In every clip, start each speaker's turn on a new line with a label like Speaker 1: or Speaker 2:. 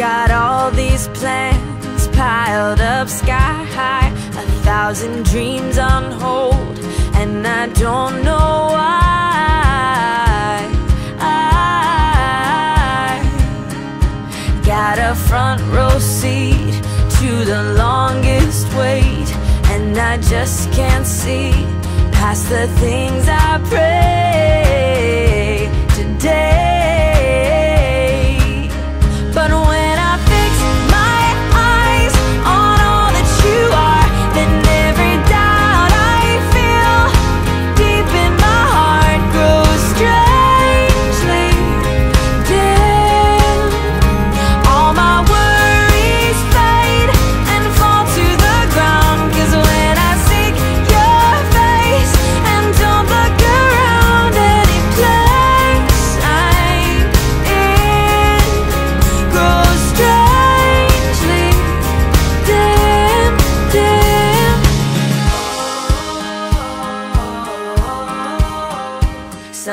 Speaker 1: Got all these plans piled up sky high. A thousand dreams on hold And I don't know why. I got a front row seat To the longest wait And I just can't see Past the things I pray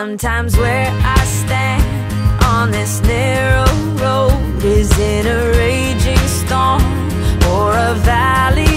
Speaker 1: Sometimes where I stand on this narrow road. Is in a raging storm or a valley